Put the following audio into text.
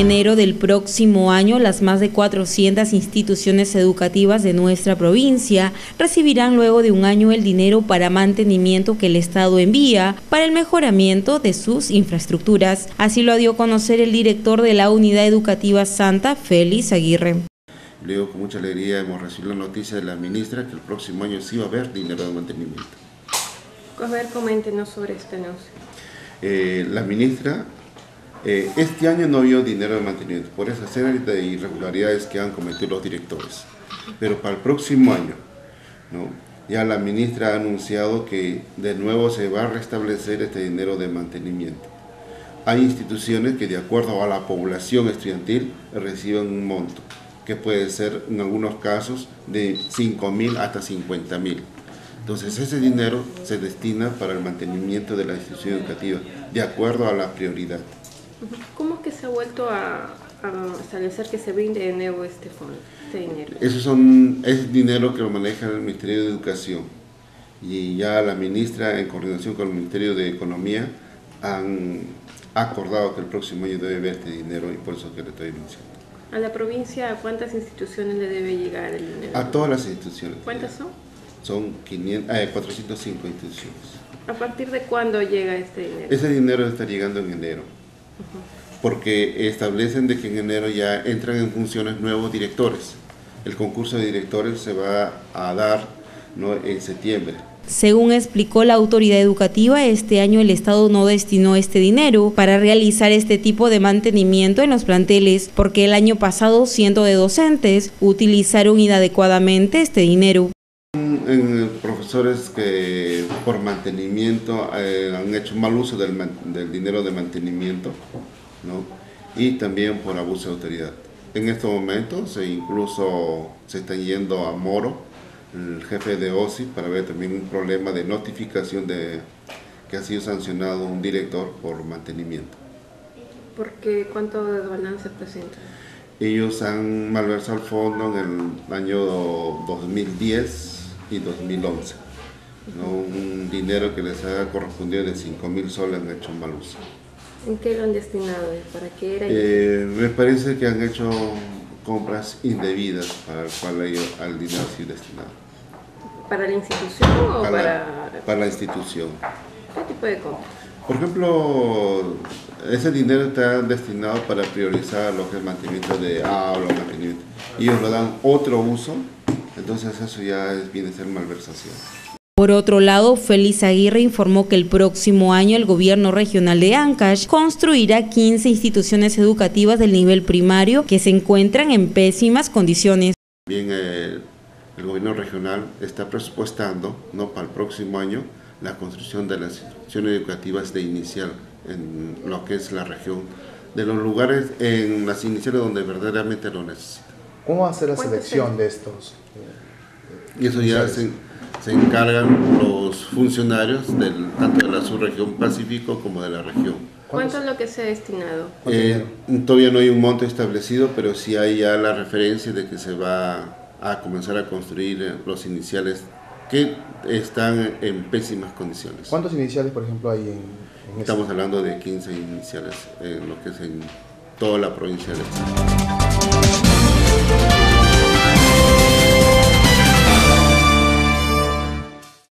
enero del próximo año, las más de 400 instituciones educativas de nuestra provincia recibirán luego de un año el dinero para mantenimiento que el Estado envía para el mejoramiento de sus infraestructuras. Así lo dio a conocer el director de la Unidad Educativa Santa, Félix Aguirre. Luego, con mucha alegría, hemos recibido la noticia de la ministra que el próximo año sí va a haber dinero de mantenimiento. A ver, coméntenos sobre este anuncio. Eh, la ministra, eh, este año no vio dinero de mantenimiento por esa serie de irregularidades que han cometido los directores. Pero para el próximo año, ¿no? ya la ministra ha anunciado que de nuevo se va a restablecer este dinero de mantenimiento. Hay instituciones que de acuerdo a la población estudiantil reciben un monto, que puede ser en algunos casos de 5 mil hasta 50 mil. Entonces ese dinero se destina para el mantenimiento de la institución educativa, de acuerdo a la prioridad. ¿Cómo es que se ha vuelto a, establecer que se brinde de nuevo este fondo, este dinero? Eso son, es dinero que lo maneja el Ministerio de Educación y ya la ministra en coordinación con el Ministerio de Economía han acordado que el próximo año debe haber este dinero y por eso que le estoy mencionando. ¿A la provincia cuántas instituciones le debe llegar el dinero? A todas las instituciones. ¿Cuántas son? Son 500, eh, 405 instituciones. ¿A partir de cuándo llega este dinero? Ese dinero está llegando en enero porque establecen de que en enero ya entran en funciones nuevos directores. El concurso de directores se va a dar en septiembre. Según explicó la autoridad educativa, este año el Estado no destinó este dinero para realizar este tipo de mantenimiento en los planteles, porque el año pasado cientos de docentes utilizaron inadecuadamente este dinero. En profesores que por mantenimiento eh, han hecho mal uso del, del dinero de mantenimiento, y también por abuso de autoridad. En estos momentos se incluso se está yendo a Moro, el jefe de OSI, para ver también un problema de notificación de que ha sido sancionado un director por mantenimiento. ¿Por qué? ¿Cuánto de balance presenta? Ellos han malversado el fondo en el año 2010 y 2011. Un dinero que les ha correspondido de 5 mil soles han hecho mal uso. ¿En qué lo han destinado? ¿Para qué era? Eh, me parece que han hecho compras indebidas para el cual ellos, al dinero ha sido destinado. ¿Para la institución o para...? Para la institución. ¿Qué tipo de compras? Por ejemplo, ese dinero está destinado para priorizar lo que es mantenimiento de aula, mantenimiento. Ellos lo dan otro uso, entonces eso ya viene a ser malversación. Por otro lado, Félix Aguirre informó que el próximo año el gobierno regional de Ancash construirá 15 instituciones educativas del nivel primario que se encuentran en pésimas condiciones. Bien, eh, el gobierno regional está presupuestando ¿no? para el próximo año la construcción de las instituciones educativas de inicial en lo que es la región, de los lugares en las iniciales donde verdaderamente lo necesitan. ¿Cómo va a ser la selección de estos? y eso ya se se encargan los funcionarios del, tanto de la subregión Pacífico como de la región. ¿Cuánto es lo que se ha destinado? Eh, todavía no hay un monto establecido, pero sí hay ya la referencia de que se va a comenzar a construir eh, los iniciales que están en pésimas condiciones. ¿Cuántos iniciales, por ejemplo, hay en, en Estamos hablando de 15 iniciales en lo que es en toda la provincia de Thank you.